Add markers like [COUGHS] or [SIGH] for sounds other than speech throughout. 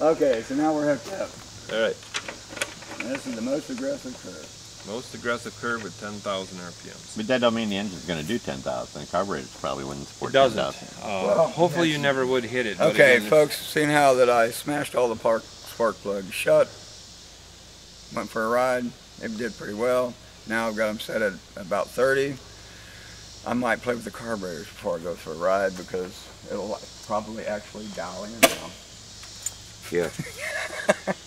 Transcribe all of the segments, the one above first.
okay, so now we're hooked up. All right. And this is the most aggressive curve. Most aggressive curve with 10,000 RPMs. But that don't mean the engine's going to do 10,000. The carburetor's probably wouldn't support It doesn't. 10,000. Uh, Well, hopefully you never would hit it. Okay, again, folks, seen how that I smashed all the park, spark plugs shut, went for a ride, it did pretty well. Now I've got them set at about 30. I might play with the carburetors before I go for a ride because it'll probably actually dial in now. Yeah. [LAUGHS]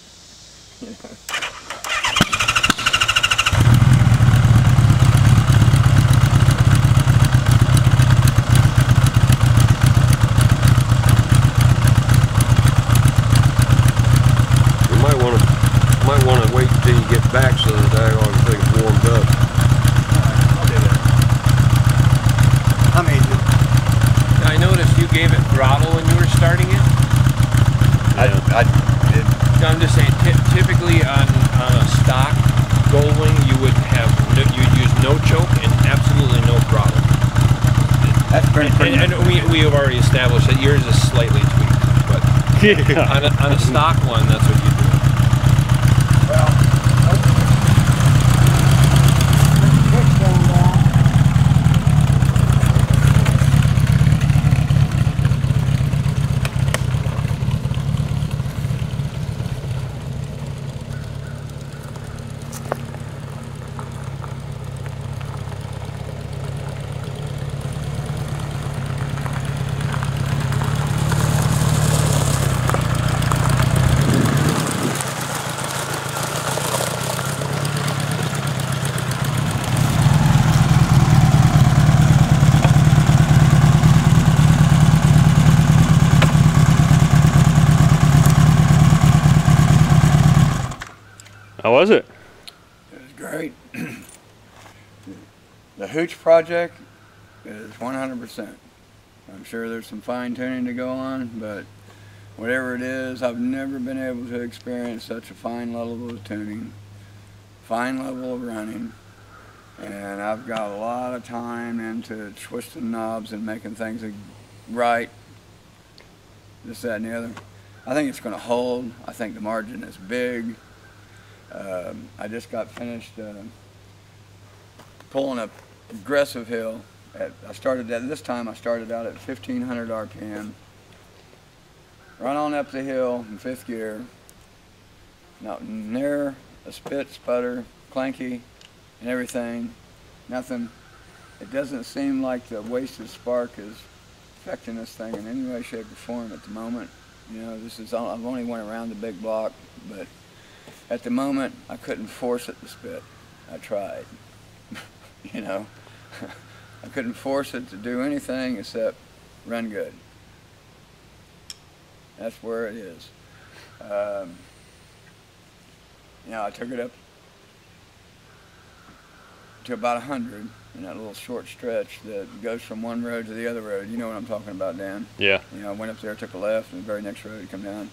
You might want to might want to wait until you get back so the daggone thing's warmed up. I'll do that. I mean, I noticed you gave it throttle when you were starting it. I, I I'm just saying, ty- typically on, on a stock Goldwing, you would have no, you would use no choke and absolutely no throttle. That's pretty, pretty And, and we, we have already established that yours is slightly tweaked, but [LAUGHS] on, a, on a stock one, that's what you was it? It was great. [CLEARS THROAT] the Hooch project is 100%. I'm sure there's some fine tuning to go on, but whatever it is, I've never been able to experience such a fine level of tuning, fine level of running, and I've got a lot of time into twisting knobs and making things right, this, that, and the other. I think it's going to hold. I think the margin is big. Um, I just got finished uh, pulling a aggressive hill. At, I started at this time. I started out at 1500 RPM. Run on up the hill in fifth gear. Not near a spit, sputter, clanky, and everything. Nothing. It doesn't seem like the wasted spark is affecting this thing in any way, shape, or form at the moment. You know, this is all, I've only went around the big block, but at the moment, I couldn't force it to spit. I tried. [LAUGHS] you know, [LAUGHS] I couldn't force it to do anything except run good. That's where it is. Um, you know, I took it up to about 100 in that little short stretch that goes from one road to the other road. You know what I'm talking about, Dan. Yeah. You know, I went up there, took a left, and the very next road to come down.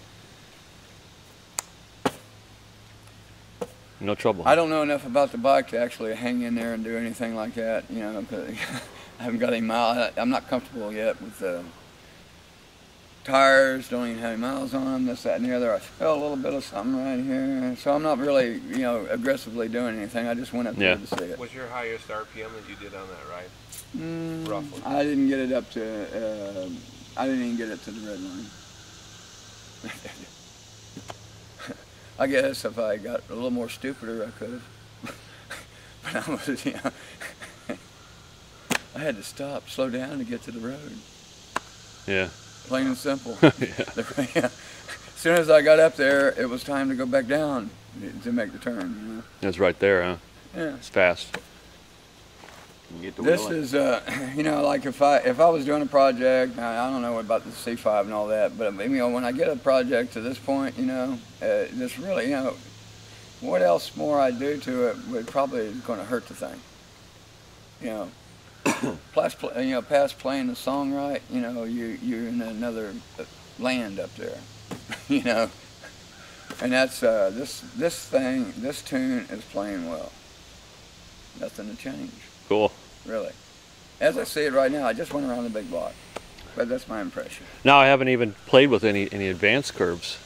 No trouble. I don't know enough about the bike to actually hang in there and do anything like that. You know, 'cause [LAUGHS] I haven't got any mile. I'm not comfortable yet with the tires. Don't even have any miles on them. This, that, and the other. I felt a little bit of something right here, so I'm not really, you know, aggressively doing anything. I just went up Yeah. there to see it. What's your highest RPM that you did on that ride? Mm, Roughly. I didn't get it up to. Uh, I didn't even get it to the red line. [LAUGHS] I guess if I got a little more stupider, I could have. [LAUGHS] but I was, you [LAUGHS] know, I had to stop, slow down to get to the road. Yeah. Plain and simple. [LAUGHS] yeah. Yeah. As soon as I got up there, it was time to go back down to make the turn. You know? It's right there, huh? Yeah. It's fast. You get the This is, uh, [CLEARS THROAT] you know, like if I if I was doing a project, I, I don't know about the C5 and all that, but you know, when I get a project to this point, you know, uh, this really, you know, what else more I do to it would probably going to hurt the thing. You know, [COUGHS] plus, you know, past playing the song right, you know, you you're in another uh, land up there, [LAUGHS] you know, and that's uh, this this thing, this tune is playing well. Nothing to change Cool. really. As I see it right now, I just went around the big block. but that's my impression. Now I haven't even played with any any advanced curves.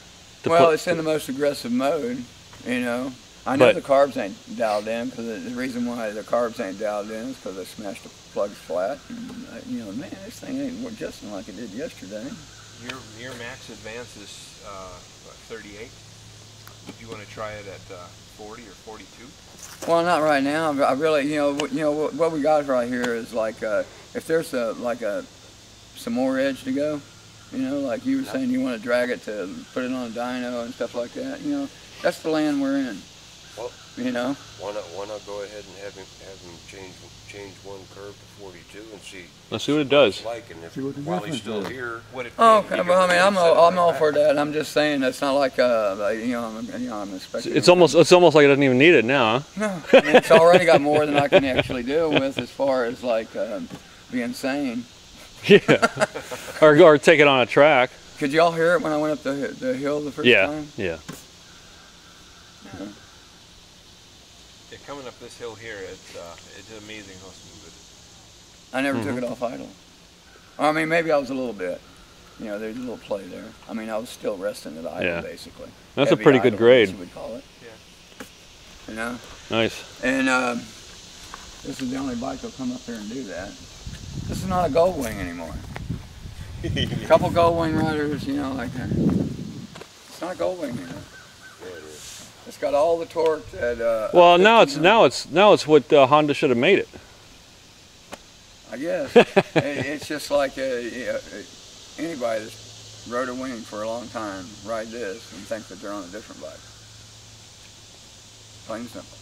well, it's in the most aggressive mode, you know. I know But- the carbs ain't dialed in because the, the reason why the carbs ain't dialed in is because I smashed the plugs flat. And, uh, you know, man, this thing ain't adjusting like it did yesterday. Your your max advance is uh, what, 38. If you want to try it at uh, 40 or 42. Well, not right now. I really, you know, you know what, what we got right here is like, uh, if there's a like a some more edge to go, you know, like you were saying, you want to drag it to put it on a dyno and stuff like that. You know, that's the land we're in. Well- you know, Why not, why not go ahead and have him, have him change, change one curve to forty-two and see. Let's see what it does. it's Like, and if, See what while he's still is. here, What it, Oh, okay. Well, I mean, I'm all, I'm right all back. for that. I'm just saying it's not like uh, like, you know, I'm, you know, I'm expecting. It's almost it's almost like it doesn't even need it now. Huh? No, I mean, it's already got more than I can actually deal with as far as like um, being sane. [LAUGHS] Yeah. or or take it on a track. Could y'all hear it when I went up the the hill the first Yeah. time? Yeah. Yeah, coming up this hill here, it's uh, it's amazing how smooth it is. I never Mm-hmm. took it off idle. I mean, maybe I was a little bit. You know, there's a little play there. I mean, I was still resting at idle, Yeah. basically. That's a Heavy pretty good grade. as You would call it. Yeah. You know, Nice. and um, this is the only bike that'll come up here and do that. This is not a gold wing anymore. a [LAUGHS] couple gold wing riders, you know, like that. It's not a gold wing anymore. yeah, it is. It's got all the torque that. Uh, Well, now it's now it's now it's what uh, Honda should have made it. I guess [LAUGHS] it, it's just like uh, anybody that's rode a wing for a long time ride this and think that they're on a different bike. Plain and simple.